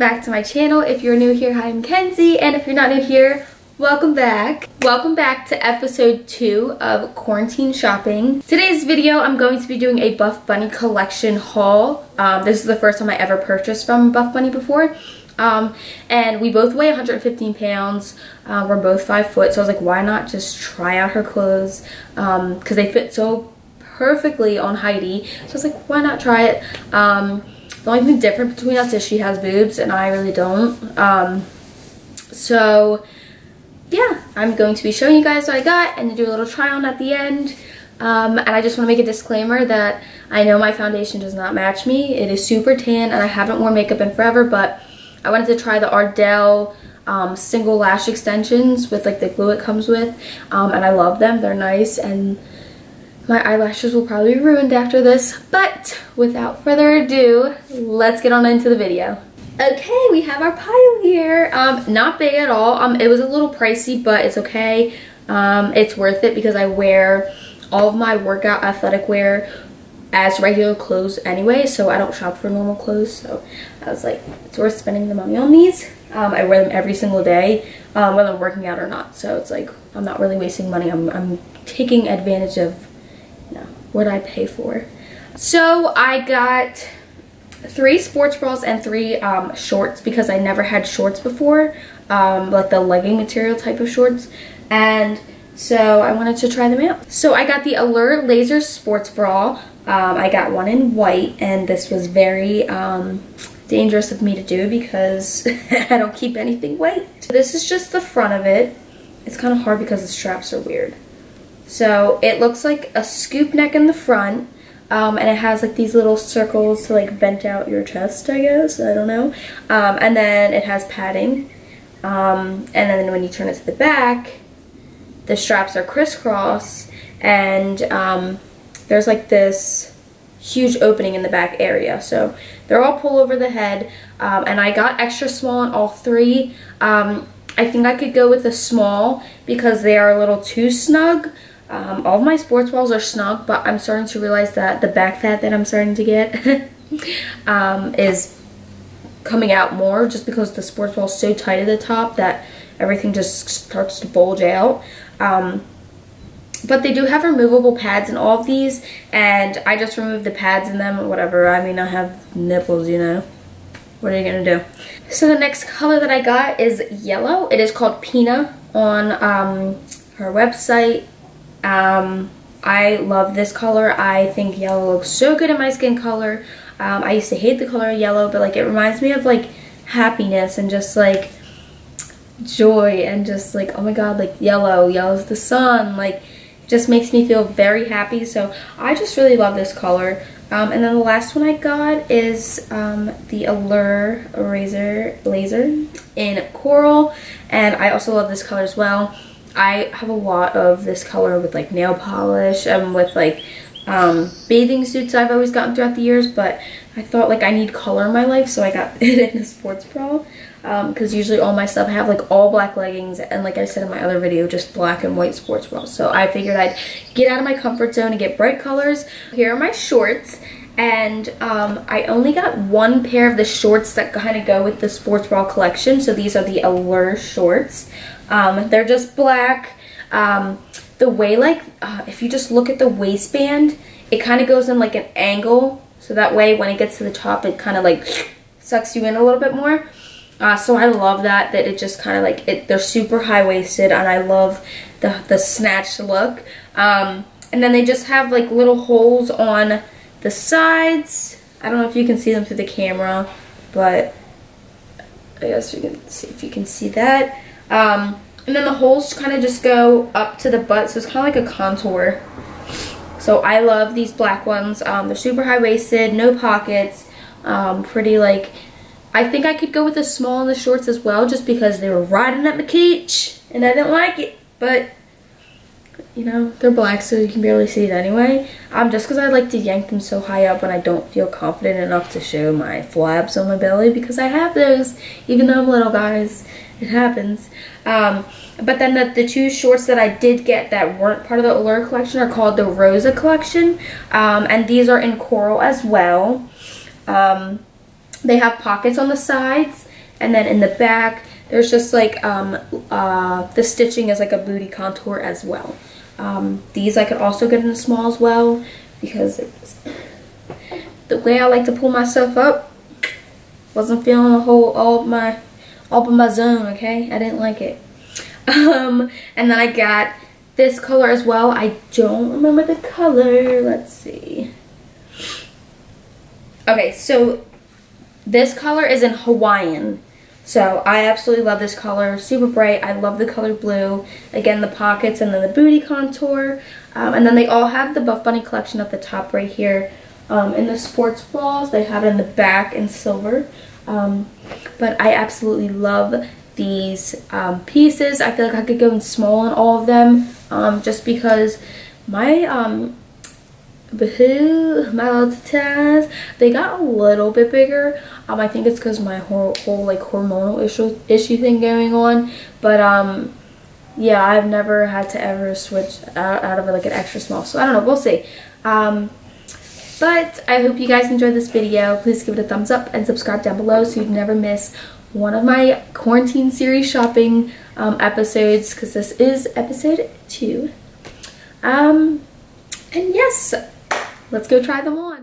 back to my channel. If you're new here, hi, I'm Kenzie, and if you're not new here, welcome back. Welcome back to episode two of quarantine shopping. Today's video, I'm going to be doing a Buff Bunny collection haul. Um, this is the first time I ever purchased from Buff Bunny before. Um, and we both weigh 115 pounds. Uh, we're both five foot, so I was like, why not just try out her clothes? Because um, they fit so perfectly on Heidi. So I was like, why not try it? The only thing different between us is she has boobs and I really don't. Um, so yeah, I'm going to be showing you guys what I got and do a little try on at the end. Um, and I just want to make a disclaimer that I know my foundation does not match me. It is super tan and I haven't worn makeup in forever, but I wanted to try the Ardell um, single lash extensions with like the glue it comes with. Um, and I love them. They're nice and my eyelashes will probably be ruined after this, but without further ado, let's get on into the video. Okay, we have our pile here. Um, not big at all. Um, it was a little pricey, but it's okay. Um, it's worth it because I wear all of my workout athletic wear as regular clothes anyway, so I don't shop for normal clothes. So I was like, it's worth spending the money on these. Um, I wear them every single day, um, whether I'm working out or not. So it's like, I'm not really wasting money. I'm, I'm taking advantage of what I pay for. So I got three sports bras and three um, shorts because I never had shorts before, um, like the legging material type of shorts. And so I wanted to try them out. So I got the Allure Laser Sports Bra. Um, I got one in white and this was very um, dangerous of me to do because I don't keep anything white. This is just the front of it. It's kind of hard because the straps are weird. So it looks like a scoop neck in the front. Um, and it has like these little circles to like vent out your chest, I guess. I don't know. Um, and then it has padding. Um, and then when you turn it to the back, the straps are crisscross and um, there's like this huge opening in the back area. So they're all pull over the head. Um, and I got extra small in all three. Um, I think I could go with a small because they are a little too snug. Um, all my sports balls are snug, but I'm starting to realize that the back fat that I'm starting to get um, is coming out more just because the sports ball is so tight at the top that everything just starts to bulge out. Um, but they do have removable pads in all of these, and I just removed the pads in them, whatever. I mean, I have nipples, you know. What are you gonna do? So the next color that I got is yellow. It is called Pina on um, her website. Um, I love this color. I think yellow looks so good in my skin color. Um, I used to hate the color yellow, but like it reminds me of like happiness and just like joy and just like, oh my god, like yellow, yellow's the sun. Like just makes me feel very happy. So I just really love this color. Um, and then the last one I got is um, the Allure Razor Laser in Coral. And I also love this color as well. I have a lot of this color with like nail polish and with like um, bathing suits I've always gotten throughout the years, but I thought like I need color in my life, so I got it in a sports bra. Because um, usually all my stuff, I have like all black leggings and like I said in my other video, just black and white sports bras. So I figured I'd get out of my comfort zone and get bright colors. Here are my shorts and um, I only got one pair of the shorts that kind of go with the sports bra collection. So these are the Allure shorts. Um, they're just black. Um, the way like, uh, if you just look at the waistband, it kind of goes in like an angle. So that way when it gets to the top, it kind of like sucks you in a little bit more. Uh, so I love that, that it just kind of like, it. they're super high-waisted and I love the, the snatched look. Um, and then they just have like little holes on the sides. I don't know if you can see them through the camera, but I guess you can see if you can see that. Um, and then the holes kind of just go up to the butt, so it's kind of like a contour. So I love these black ones. Um, they're super high-waisted, no pockets, um, pretty like, I think I could go with a small in the shorts as well, just because they were riding at my cage, and I didn't like it, but you know, they're black so you can barely see it anyway. Um, just because I like to yank them so high up when I don't feel confident enough to show my flaps on my belly because I have those, even though I'm little guys. It happens. Um, but then the, the two shorts that I did get that weren't part of the Allure collection are called the Rosa collection. Um, and these are in coral as well. Um, they have pockets on the sides And then in the back, there's just like, um, uh, the stitching is like a booty contour as well. Um, these I could also get in a small as well because the way I like to pull myself up wasn't feeling the whole all my all of my zone okay? I didn't like it. Um and then I got this color as well. I don't remember the color. Let's see. Okay so this color is in Hawaiian so I absolutely love this color, super bright. I love the color blue. Again, the pockets and then the booty contour. Um, and then they all have the Buff Bunny collection at the top right here. Um, in the sports balls, they have it in the back in silver. Um, but I absolutely love these um, pieces. I feel like I could go in small on all of them um, just because my um, my little ties, they got a little bit bigger. Um, I think it's because my whole, whole like hormonal issue issue thing going on. But um, yeah, I've never had to ever switch out, out of like an extra small. So I don't know, we'll see. Um, but I hope you guys enjoyed this video. Please give it a thumbs up and subscribe down below so you never miss one of my quarantine series shopping um, episodes because this is episode two. Um, and yes, let's go try them on.